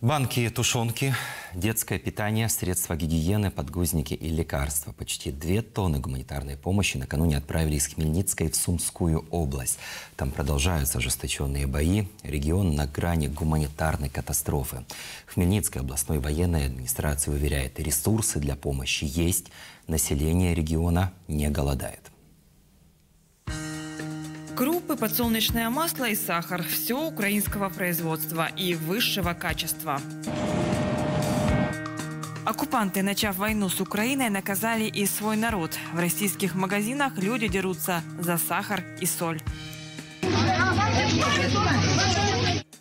Банки, тушенки, детское питание, средства гигиены, подгузники и лекарства. Почти две тонны гуманитарной помощи накануне отправили из Хмельницкой в Сумскую область. Там продолжаются ожесточенные бои. Регион на грани гуманитарной катастрофы. Хмельницкая областной военной администрация уверяет, ресурсы для помощи есть. Население региона не голодает. Крупы, подсолнечное масло и сахар – все украинского производства и высшего качества. Оккупанты, начав войну с Украиной, наказали и свой народ. В российских магазинах люди дерутся за сахар и соль.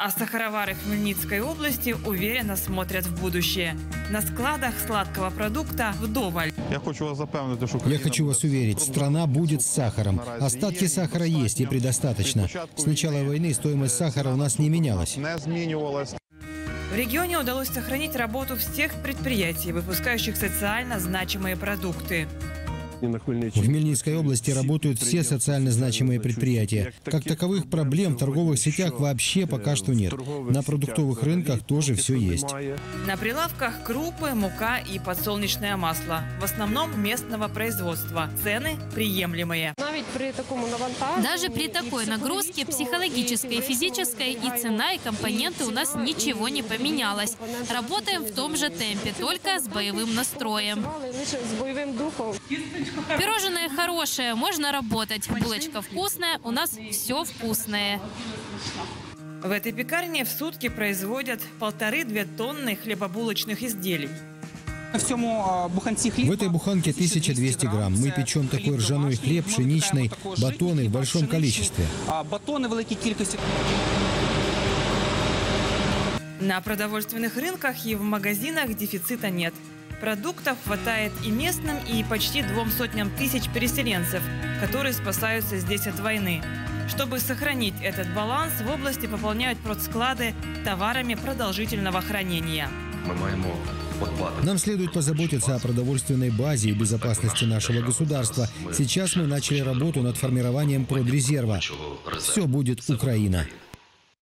А сахаровары Хмельницкой области уверенно смотрят в будущее. На складах сладкого продукта вдоволь. Я хочу вас запевнити, що Я хочу вас уверить, страна будет с сахаром. Остатки сахара есть и предостаточно. С начала войны стоимость сахара у нас не менялась. не змінювалась. В регионе удалось сохранить работу всех предприятий, выпускающих социально значимые продукты. В Хмельницкой области работают все социально значимые предприятия. Как таковых проблем в торговых сетях вообще пока что нет. На продуктовых рынках тоже все есть. На прилавках крупы, мука и подсолнечное масло. В основном местного производства. Цены приемлемые. Навіть при такому навантаженні Даже при такой нагрузке психологической и физической и цена, и компоненты у нас ничего не поменялось. Работаем в том же темпе, только с боевым настроем. з бойовим духом. Пирожное хорошее, можно работать. Булочка вкусная, у нас все вкусное. В этой пекарне в сутки производят полторы-две тонны хлебобулочных изделий. В цьому а, буханці В хліба этой буханке 1200 грамм. Мы печем такой ржаной хлеб, пшеничный, батоны в большом количестве. А, Батони в великій кількості. На продовольственных рынках и в магазинах дефицита нет. Продуктов хватает и местным, и почти двум сотням тысяч переселенцев, которые спасаются здесь от войны. Чтобы сохранить этот баланс, в области пополняют продсклады товарами продолжительного хранения. Маємо. Нам следует позаботиться о продовольственной базе и безопасности нашего государства. Сейчас мы начали работу над формированием продрезерва. Все будет Украина.